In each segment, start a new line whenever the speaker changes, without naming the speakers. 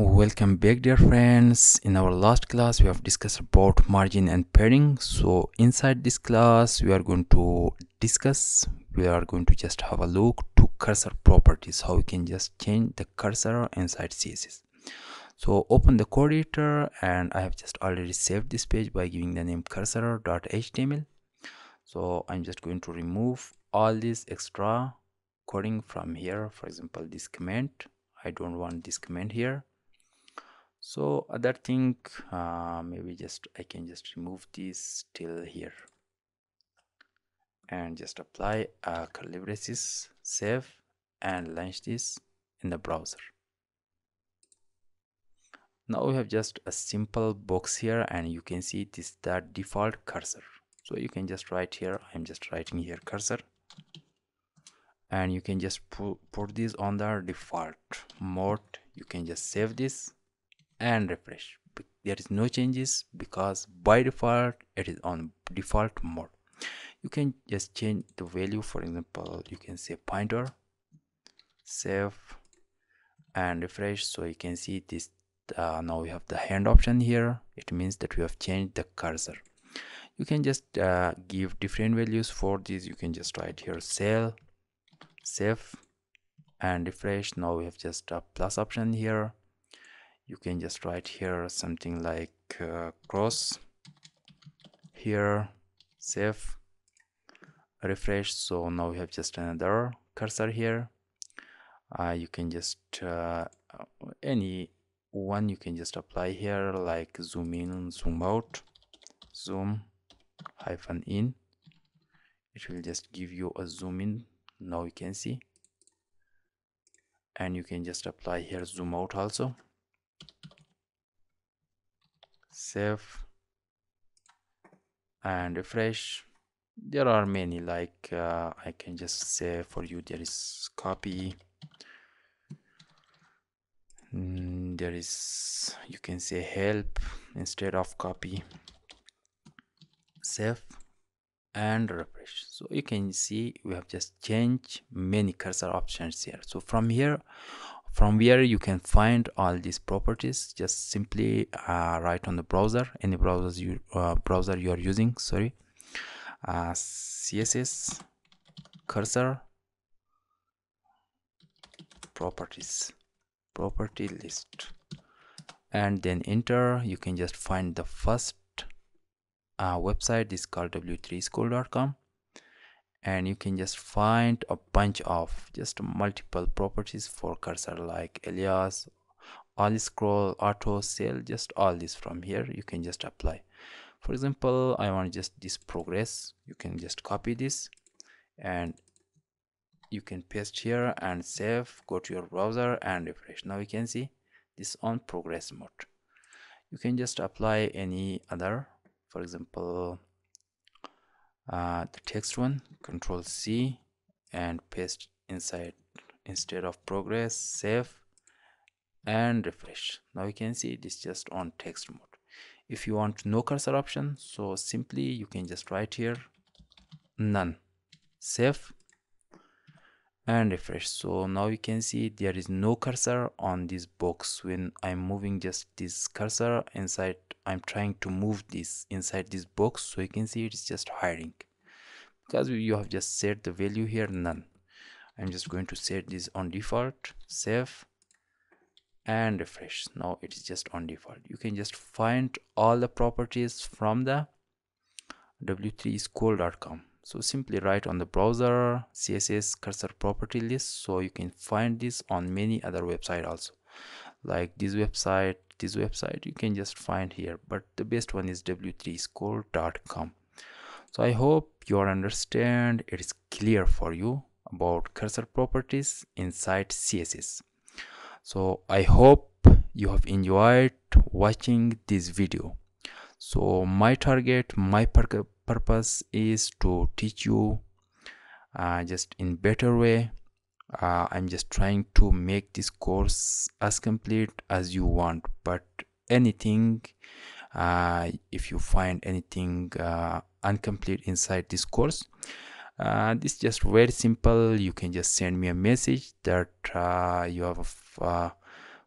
welcome back dear friends. In our last class we have discussed about margin and padding. So inside this class we are going to discuss we are going to just have a look to cursor properties how we can just change the cursor inside css so open the code editor and i have just already saved this page by giving the name cursor.html so i'm just going to remove all this extra coding from here. For example this comment i don't want this comment here so other thing uh, maybe just I can just remove this till here. And just apply braces save and launch this in the browser. Now we have just a simple box here and you can see this the default cursor. So you can just write here i'm just writing here cursor. And you can just put, put this on the default mode. You can just save this and refresh. There is no changes because by default it is on default mode. You can just change the value. For example you can say pointer save and refresh. So you can see this uh, now we have the hand option here. It means that we have changed the cursor. You can just uh, give different values for this. You can just write here cell save and refresh. Now we have just a plus option here you can just write here something like uh, cross here save refresh. So now we have just another cursor here. Uh, you can just uh, any one you can just apply here like zoom in zoom out zoom hyphen in. It will just give you a zoom in. Now you can see. And you can just apply here zoom out also save and refresh there are many like uh, I can just say for you there is copy mm, there is you can say help instead of copy save and refresh so you can see we have just changed many cursor options here. So from here from where you can find all these properties just simply uh, write on the browser any browsers you uh, browser you are using sorry. Uh, css cursor properties property list. And then enter you can just find the first uh, website is called w3school.com and you can just find a bunch of just multiple properties for cursor like alias all scroll auto cell just all this from here you can just apply. For example i want just this progress. You can just copy this and you can paste here and save. Go to your browser and refresh. Now you can see this on progress mode. You can just apply any other for example uh, the text one control C and paste inside instead of progress save and refresh. Now you can see it is just on text mode. If you want no cursor option so simply you can just write here none. Save and refresh. So now you can see there is no cursor on this box. When i'm moving just this cursor inside i'm trying to move this inside this box. So you can see it's just hiding. Because you have just set the value here none. I'm just going to set this on default save and refresh. Now it is just on default. You can just find all the properties from the w3school.com so simply write on the browser css cursor property list so you can find this on many other website also. Like this website this website you can just find here but the best one is w3school.com so i hope you understand it is clear for you about cursor properties inside css so i hope you have enjoyed watching this video. So my target my purpose is to teach you uh, just in better way. Uh, i'm just trying to make this course as complete as you want but anything uh, if you find anything uh, incomplete inside this course uh, this is just very simple. You can just send me a message that uh, you have uh,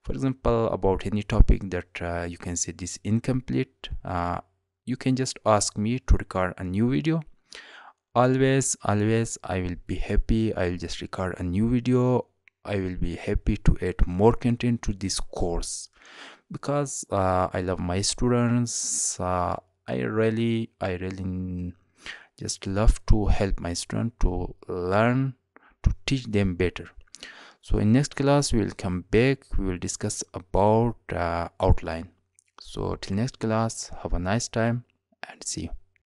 for example about any topic that uh, you can say this incomplete uh, you can just ask me to record a new video. Always always i will be happy. I will just record a new video. I will be happy to add more content to this course. Because uh, i love my students uh, i really i really just love to help my student to learn to teach them better. So in next class we will come back. We will discuss about uh, outline so till next class have a nice time and see you